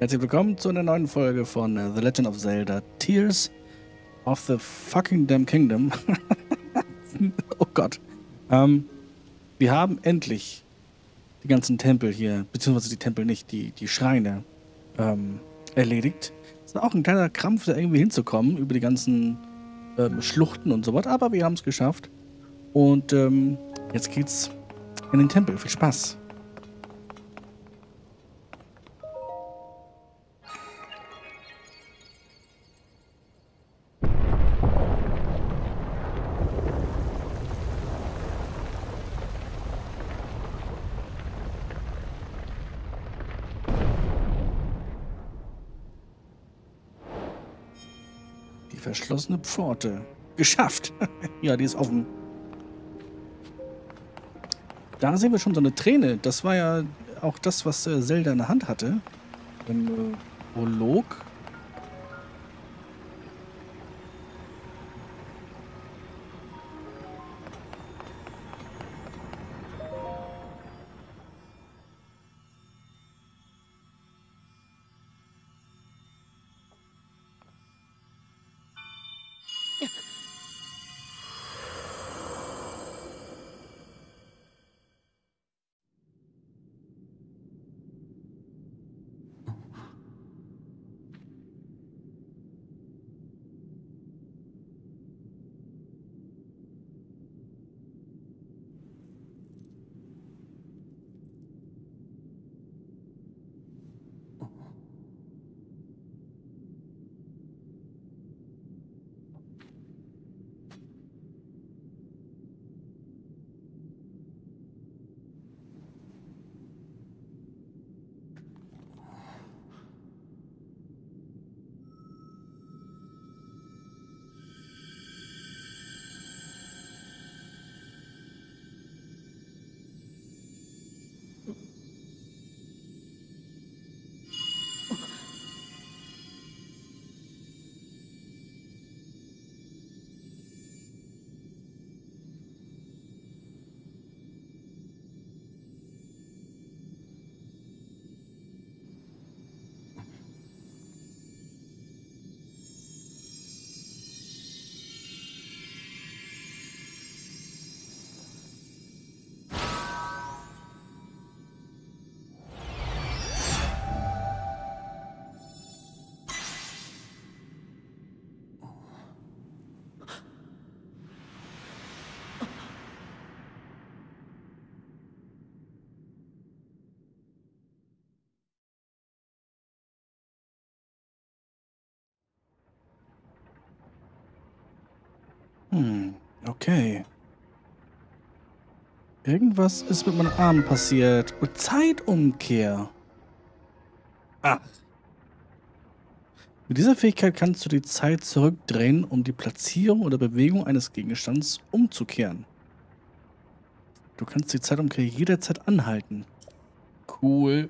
Herzlich willkommen zu einer neuen Folge von uh, The Legend of Zelda Tears of the Fucking Damn Kingdom. oh Gott. Ähm, wir haben endlich die ganzen Tempel hier, beziehungsweise die Tempel nicht, die, die Schreine ähm, erledigt. Es war auch ein kleiner Krampf, da irgendwie hinzukommen, über die ganzen ähm, Schluchten und so was, aber wir haben es geschafft. Und ähm, jetzt geht's in den Tempel. Viel Spaß. Verschlossene Pforte. Geschafft. ja, die ist offen. Da sehen wir schon so eine Träne. Das war ja auch das, was äh, Zelda in der Hand hatte. Ein äh, Prolog. Hm, okay. Irgendwas ist mit meinem Arm passiert. Und Zeitumkehr. Ach. Mit dieser Fähigkeit kannst du die Zeit zurückdrehen, um die Platzierung oder Bewegung eines Gegenstands umzukehren. Du kannst die Zeitumkehr jederzeit anhalten. Cool.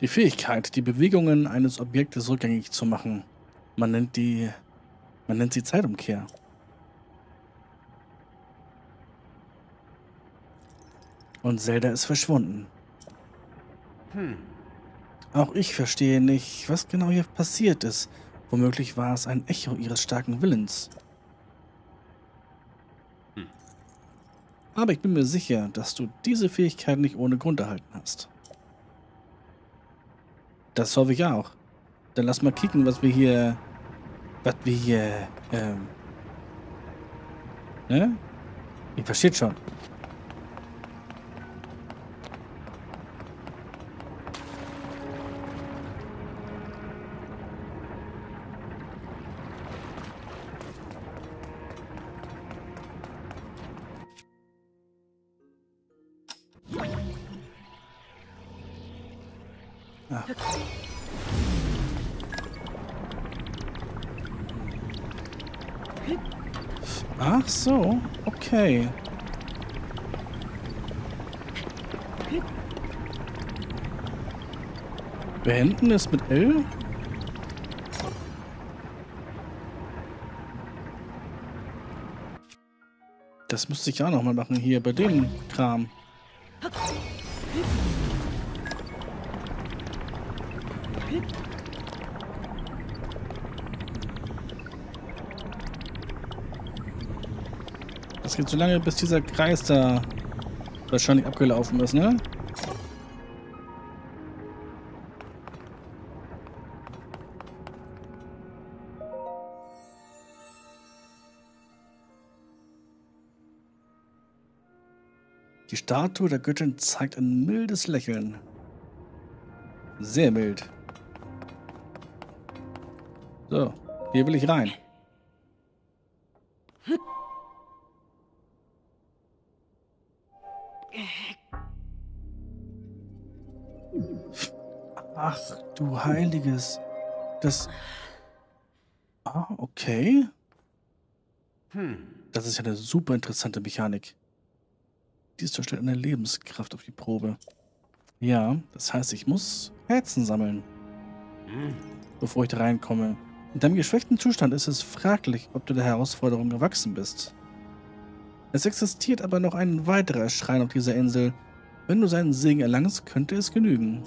Die Fähigkeit, die Bewegungen eines Objektes rückgängig zu machen. Man nennt die. Man nennt sie Zeitumkehr. Und Zelda ist verschwunden. Hm. Auch ich verstehe nicht, was genau hier passiert ist. Womöglich war es ein Echo ihres starken Willens. Hm. Aber ich bin mir sicher, dass du diese Fähigkeit nicht ohne Grund erhalten hast. Das hoffe ich auch. Dann lass mal kicken, was wir hier. Was wir hier. Ähm. Ne? Ihr versteht schon. Okay. Beenden ist mit L? Das müsste ich auch nochmal machen hier bei dem Kram. Das geht so lange, bis dieser Kreis da wahrscheinlich abgelaufen ist, ne? Die Statue der Göttin zeigt ein mildes Lächeln. Sehr mild. So, hier will ich rein. Du Heiliges. Das... Ah, okay. Hm. Das ist ja eine super interessante Mechanik. Dies stellt eine Lebenskraft auf die Probe. Ja, das heißt, ich muss Herzen sammeln, Hm. bevor ich da reinkomme. In deinem geschwächten Zustand ist es fraglich, ob du der Herausforderung gewachsen bist. Es existiert aber noch ein weiterer Schrein auf dieser Insel. Wenn du seinen Segen erlangst, könnte es genügen.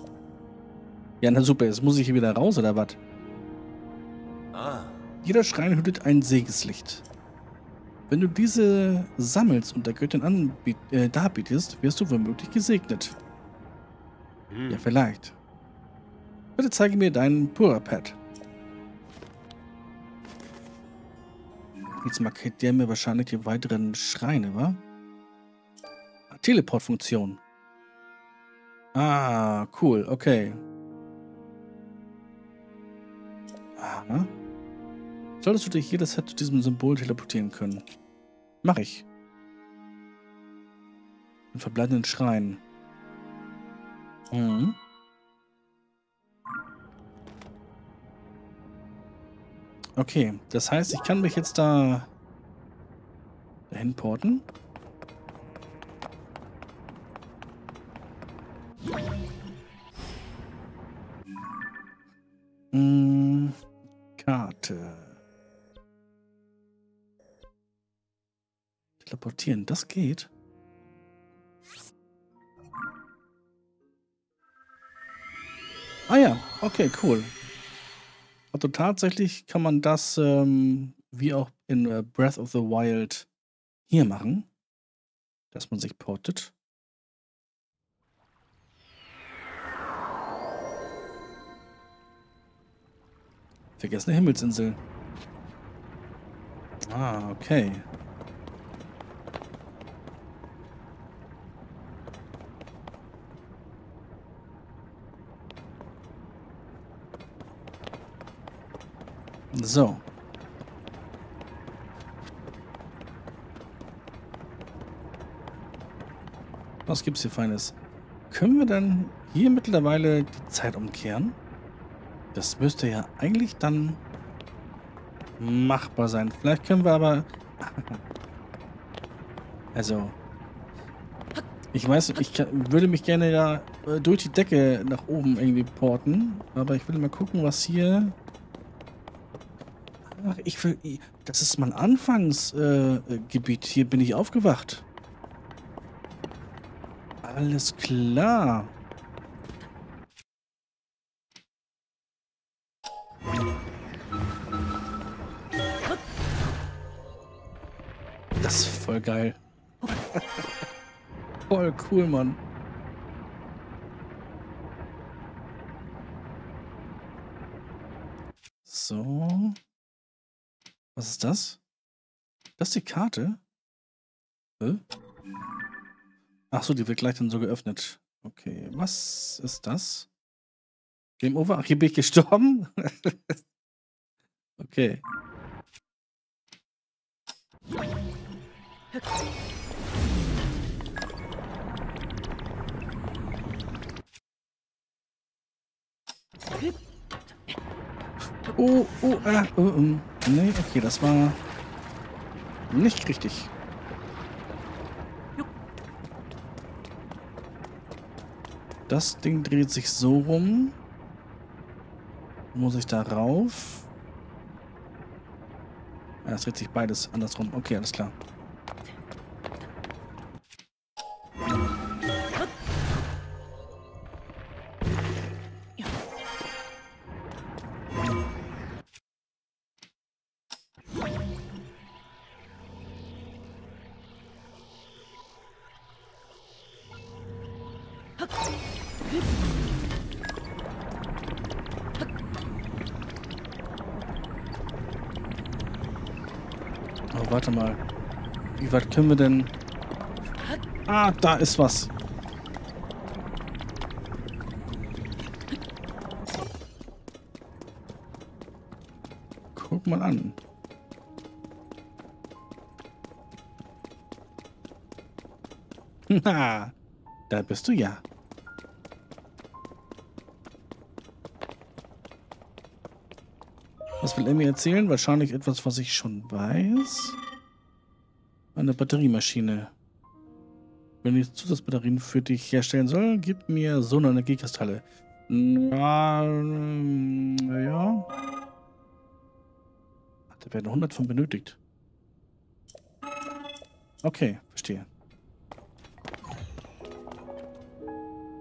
Ja, na super, jetzt muss ich hier wieder raus, oder was? Ah. Jeder Schrein hütet ein Segenslicht. Wenn du diese sammelst und der Göttin äh, darbietest, wirst du womöglich gesegnet. Hm. Ja, vielleicht. Bitte zeige mir deinen Pura-Pad. Jetzt markiert der mir wahrscheinlich die weiteren Schreine, wa? Teleportfunktion. Ah, cool, okay. Aha. Solltest du dich jederzeit zu diesem Symbol teleportieren können. Mach ich. Den verbleibenden Schrein. Mhm. Okay, das heißt, ich kann mich jetzt da dahin porten. Teleportieren, das geht. Ah ja, okay, cool. Also tatsächlich kann man das ähm, wie auch in äh, Breath of the Wild hier machen, dass man sich portet. Vergessene Himmelsinsel. Ah, okay. So. Was gibt's hier Feines? Können wir dann hier mittlerweile die Zeit umkehren? Das müsste ja eigentlich dann machbar sein. Vielleicht können wir aber... Also... Ich weiß, ich würde mich gerne ja äh, durch die Decke nach oben irgendwie porten. Aber ich will mal gucken, was hier... Ich will... Das ist mein Anfangsgebiet. Äh. Hier bin ich aufgewacht. Alles klar. Das ist voll geil. voll cool, Mann. So. Was ist das? Das ist die Karte? Hä? Ach so, die wird gleich dann so geöffnet. Okay, was ist das? Game over? Ach, hier bin ich gestorben? okay. Oh, oh, ah, oh, oh. Nee, okay, das war nicht richtig. Das Ding dreht sich so rum. Muss ich da rauf? Ja, es dreht sich beides andersrum. Okay, alles klar. Können wir denn... Ah, da ist was. Guck mal an. Na, da bist du ja. Was will er mir erzählen? Wahrscheinlich etwas, was ich schon weiß. Eine Batteriemaschine. Wenn ich Zusatzbatterien für dich herstellen soll, gib mir so eine Energiekristalle. Na, ja. Da werden 100 von benötigt. Okay, verstehe.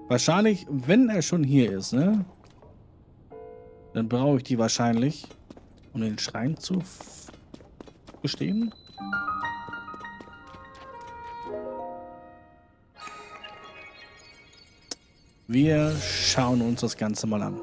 Wahrscheinlich, wenn er schon hier ist, ne? Dann brauche ich die wahrscheinlich, um den Schrein zu bestehen. Wir schauen uns das Ganze mal an.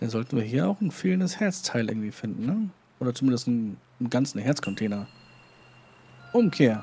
Dann sollten wir hier auch ein fehlendes Herzteil irgendwie finden, ne? Oder zumindest einen, einen ganzen Herzcontainer. Umkehr.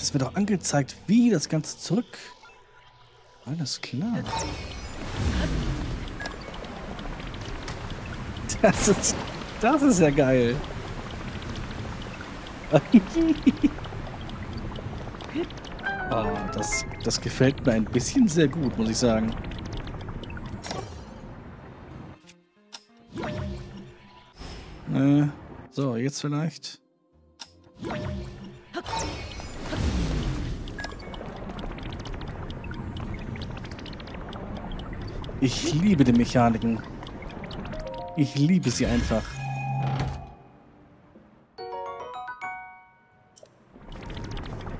Das wird auch angezeigt, wie das Ganze zurück. Alles klar. Das ist, das ist ja geil. oh, das, das gefällt mir ein bisschen sehr gut, muss ich sagen. Äh, so, jetzt vielleicht. Ich liebe die Mechaniken. Ich liebe sie einfach.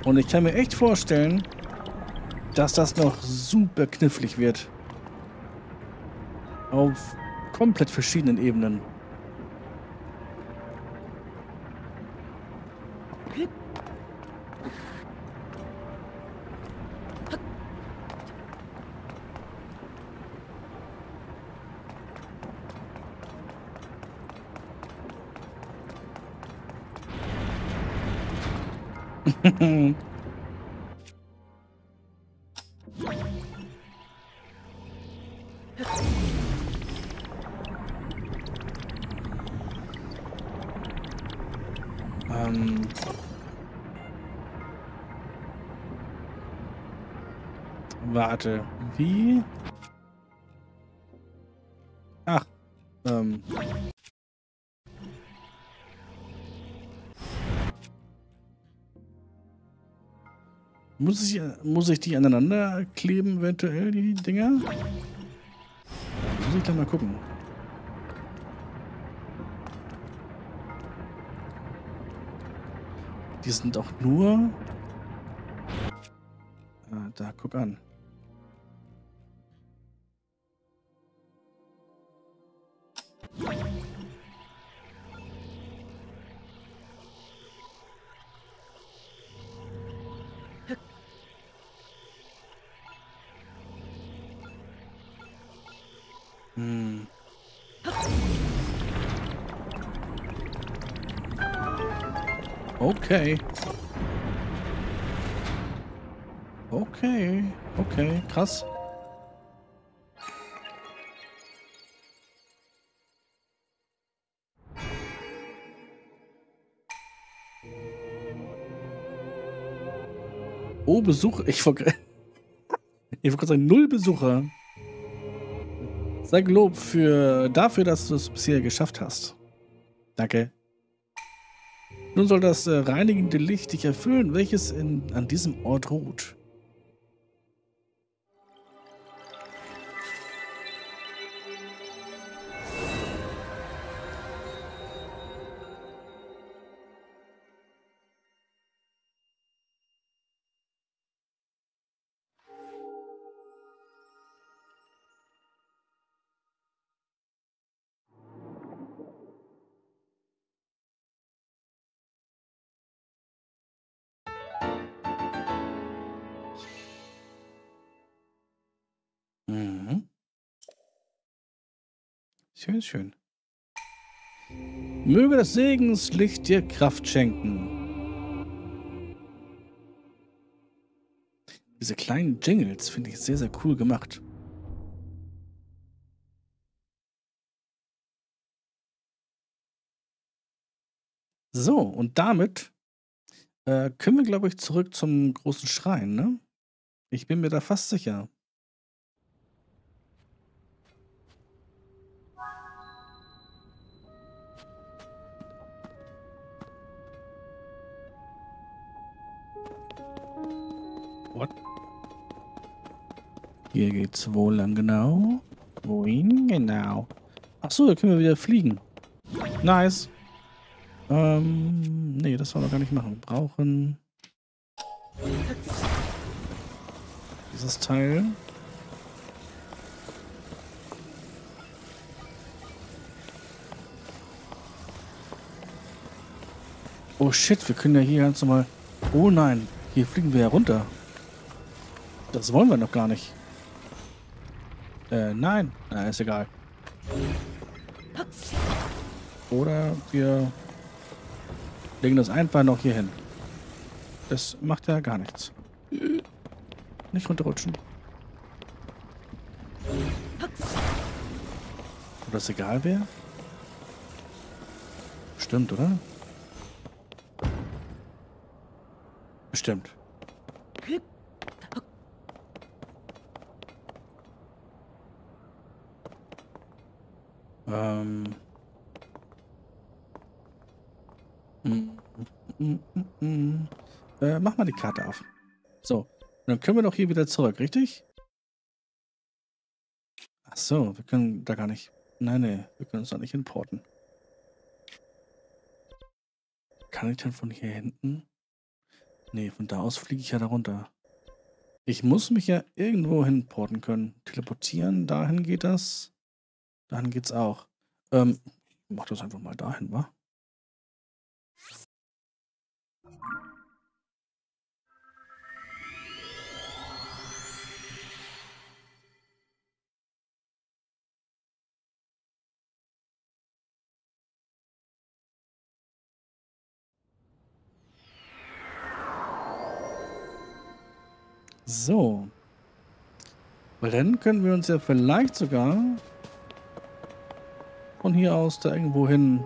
Und ich kann mir echt vorstellen, dass das noch super knifflig wird. Auf komplett verschiedenen Ebenen. Ähm. Warte, wie? Muss ich, muss ich die aneinander kleben, eventuell, die Dinger? Muss ich gleich mal gucken. Die sind auch nur... Ah, da, guck an. Okay. Okay, okay, krass. Oh, Besuch. Ich wollte ich wollt gerade sagen, null Besucher. Sei Lob für, dafür, dass du es bisher geschafft hast. Danke. Nun soll das äh, reinigende Licht dich erfüllen, welches in, an diesem Ort ruht. Schön, schön. Möge das Segenslicht dir Kraft schenken. Diese kleinen Jingles finde ich sehr, sehr cool gemacht. So, und damit äh, können wir, glaube ich, zurück zum großen Schrein, ne? Ich bin mir da fast sicher. Hier geht's wo lang genau? Wohin genau? Ach so, da können wir wieder fliegen. Nice. Ähm, nee, das wollen wir gar nicht machen. Wir brauchen dieses Teil. Oh shit, wir können ja hier ganz normal... Oh nein, hier fliegen wir ja runter. Das wollen wir noch gar nicht. Äh, nein. Na, ist egal. Oder wir legen das einfach noch hier hin. Das macht ja gar nichts. Nicht runterrutschen. Ob das egal wäre? Stimmt, oder? Bestimmt. Ähm. Mm, mm, mm, äh, mach mal die Karte auf. So, dann können wir doch hier wieder zurück, richtig? Ach so, wir können da gar nicht. Nein, nee, wir können uns da nicht importen. Kann ich denn von hier hinten? Nee, von da aus fliege ich ja da runter. Ich muss mich ja irgendwo hinporten können. Teleportieren, dahin geht das. Dahin geht's auch. Ähm, mach das einfach mal dahin, wa? So. Rennen können wir uns ja vielleicht sogar von hier aus da irgendwo hin.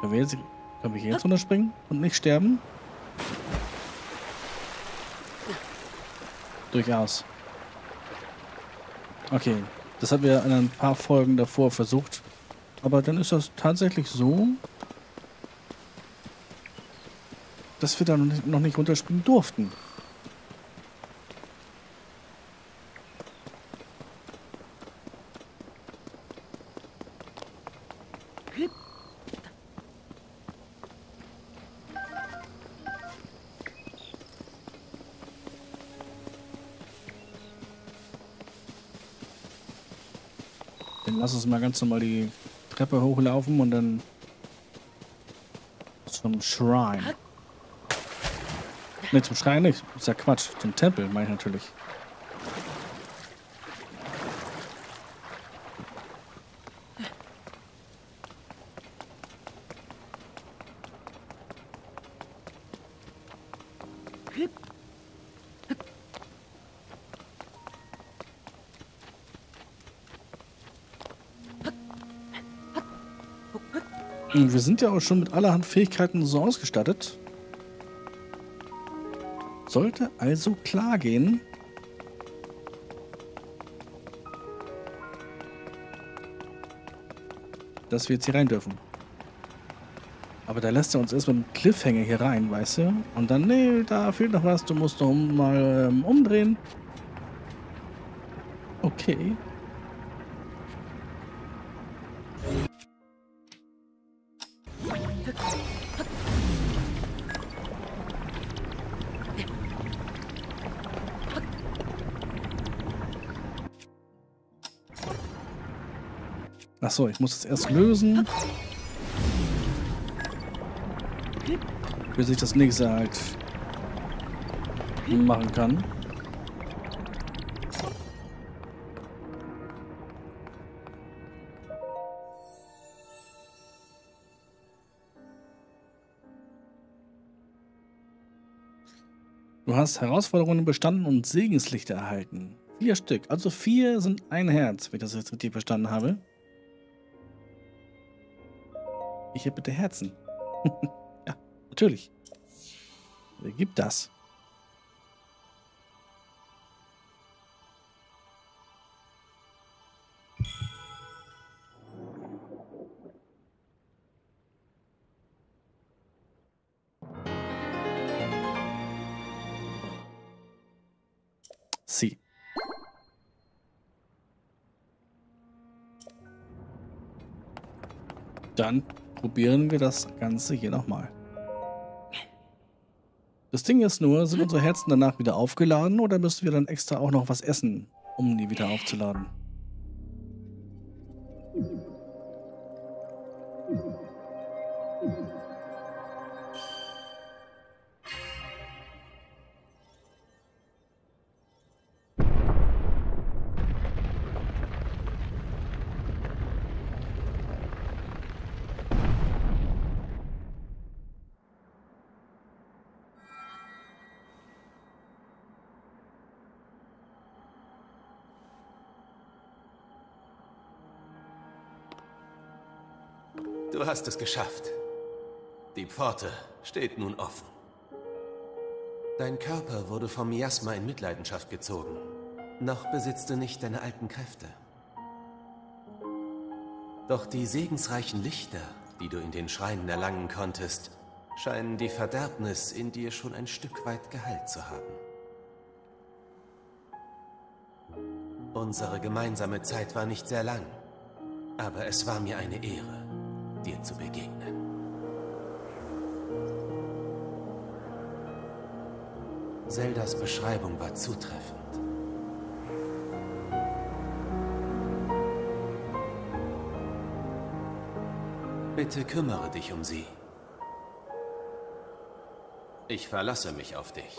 Können wir, jetzt, können wir jetzt runterspringen und nicht sterben? Durchaus. Okay, das haben wir in ein paar Folgen davor versucht. Aber dann ist das tatsächlich so, dass wir da noch nicht, noch nicht runterspringen durften. Lass uns mal ganz normal die Treppe hochlaufen und dann zum Shrine. Ne, zum Schrein nicht. Ist ja Quatsch. Zum Tempel, meine ich natürlich. Und wir sind ja auch schon mit allerhand Fähigkeiten so ausgestattet. Sollte also klar gehen. Dass wir jetzt hier rein dürfen. Aber da lässt er uns erst mit einem Cliffhanger hier rein, weißt du? Und dann, nee, da fehlt noch was, du musst noch mal ähm, umdrehen. Okay. Achso, ich muss es erst lösen. Bis ich das nächste halt machen kann. Du hast Herausforderungen bestanden und Segenslichter erhalten. Vier Stück. Also vier sind ein Herz, wenn ich das jetzt richtig verstanden habe. Ich bitte Herzen. ja, natürlich. Wer gibt das? Sie. Dann probieren wir das Ganze hier nochmal. Das Ding ist nur, sind unsere Herzen danach wieder aufgeladen oder müssen wir dann extra auch noch was essen, um die wieder aufzuladen? Hast es geschafft. Die Pforte steht nun offen. Dein Körper wurde vom Miasma in Mitleidenschaft gezogen. Noch besitzt du nicht deine alten Kräfte. Doch die segensreichen Lichter, die du in den Schreinen erlangen konntest, scheinen die Verderbnis in dir schon ein Stück weit geheilt zu haben. Unsere gemeinsame Zeit war nicht sehr lang, aber es war mir eine Ehre, dir zu begegnen. Zeldas Beschreibung war zutreffend. Bitte kümmere dich um sie. Ich verlasse mich auf dich.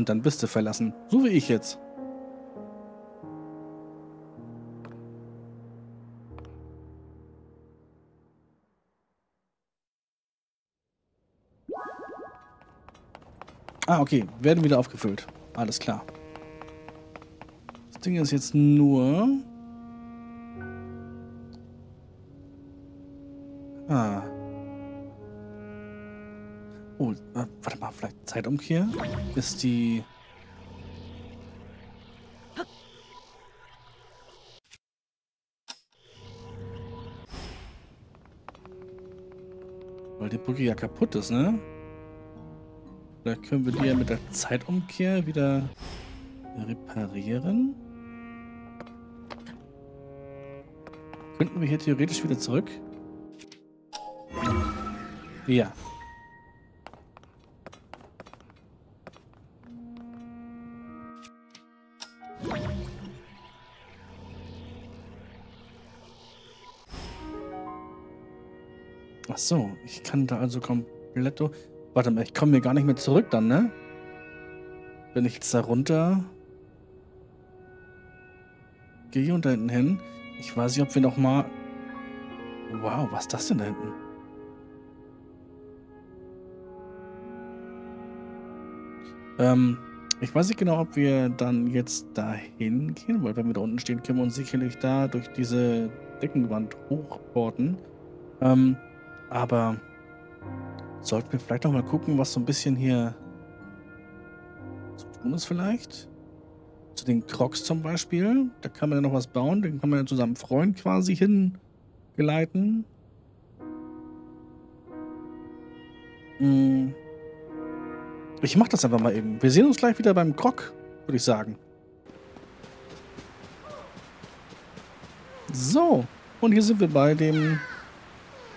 Und dann bist du verlassen. So wie ich jetzt. Ah, okay. Werden wieder aufgefüllt. Alles klar. Das Ding ist jetzt nur... Ah. Oh, äh, warte mal, vielleicht Zeitumkehr? Ist die... Weil die Brücke ja kaputt ist, ne? Vielleicht können wir die ja mit der Zeitumkehr wieder reparieren. Könnten wir hier theoretisch wieder zurück? Ja. So, ich kann da also komplett... Warte mal, ich komme hier gar nicht mehr zurück dann, ne? Wenn ich jetzt da runter... Gehe da hinten hin. Ich weiß nicht, ob wir noch mal... Wow, was ist das denn da hinten? Ähm, Ich weiß nicht genau, ob wir dann jetzt dahin gehen, weil wenn wir da unten stehen, können wir uns sicherlich da durch diese Deckenwand hochporten. Ähm, aber sollten wir vielleicht noch mal gucken, was so ein bisschen hier zu tun ist vielleicht? Zu den Crocs zum Beispiel. Da kann man ja noch was bauen. Den kann man ja zu seinem Freund quasi hingeleiten. Hm. Ich mach das einfach mal eben. Wir sehen uns gleich wieder beim Krog, würde ich sagen. So, und hier sind wir bei dem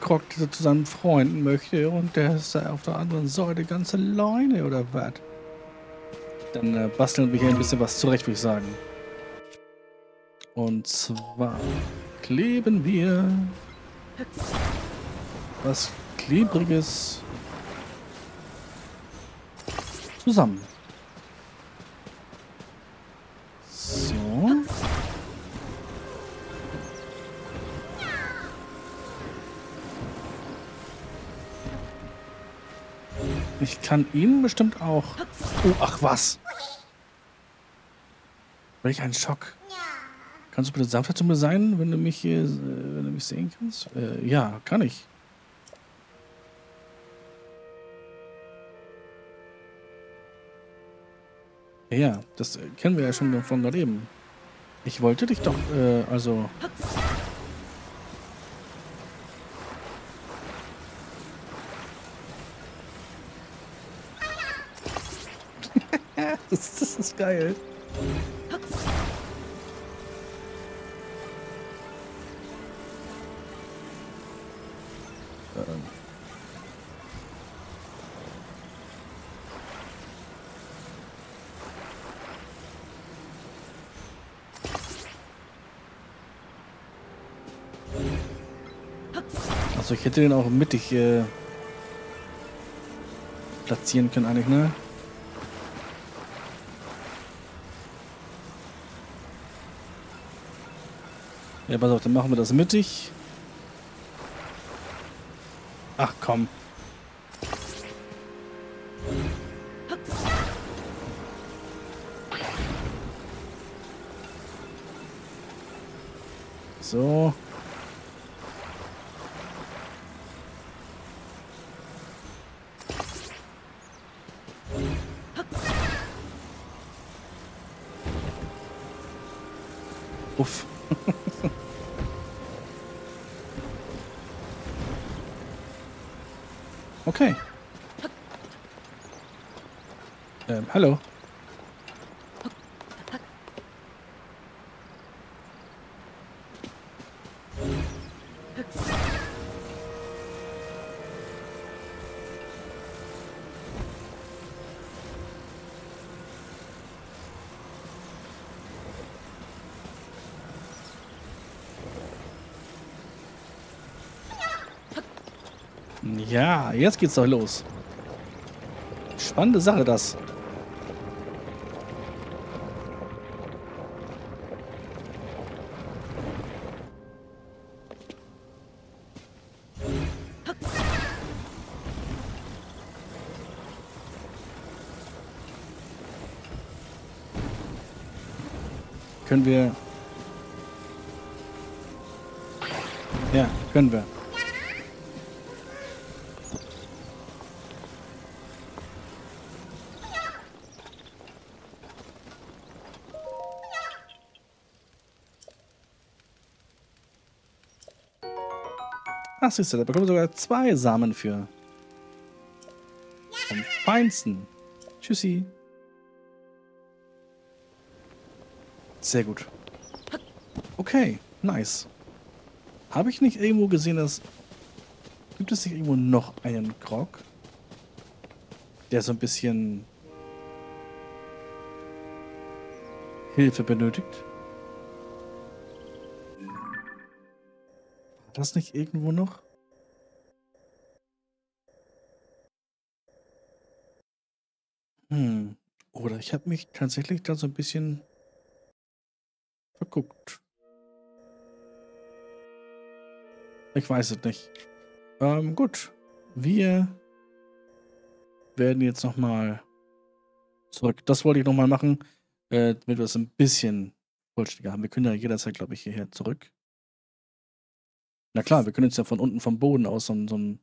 Krog, der zu seinem Freund möchte und der ist auf der anderen Seite ganz alleine, oder was? Dann äh, basteln wir hier ein bisschen was zurecht, würde ich sagen. Und zwar kleben wir was Klebriges zusammen. So. Ich kann ihn bestimmt auch. Oh, ach was. Welch ein Schock. Kannst du bitte sanfter zu mir sein, wenn du mich hier, äh, wenn du mich sehen kannst? Äh, ja, kann ich. Ja, das kennen wir ja schon von gerade eben. Ich wollte dich doch, äh, also... das, das ist geil. Also ich hätte den auch mittig äh, platzieren können eigentlich, ne? Ja, pass auf, dann machen wir das mittig. Ach komm. So. Uff. okay. Ähm, hallo. Ja, jetzt geht's doch los. Spannende Sache, das. Können wir... Ja, können wir. Du, da bekommen wir sogar zwei Samen für. Vom Feinsten. Tschüssi. Sehr gut. Okay, nice. Habe ich nicht irgendwo gesehen, dass... Gibt es nicht irgendwo noch einen Grog? Der so ein bisschen... Hilfe benötigt? Das nicht irgendwo noch? Hm. Oder ich habe mich tatsächlich da so ein bisschen verguckt. Ich weiß es nicht. Ähm, gut. Wir werden jetzt nochmal zurück. Das wollte ich nochmal machen, äh, damit wir es ein bisschen vollständiger haben. Wir können ja jederzeit, glaube ich, hierher zurück. Na klar, wir können jetzt ja von unten vom Boden aus so, so, ein,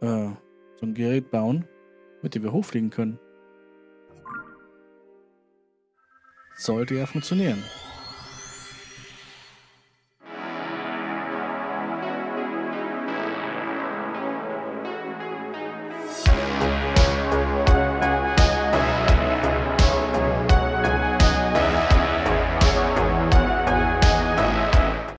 äh, so ein Gerät bauen, mit dem wir hochfliegen können. Sollte ja funktionieren.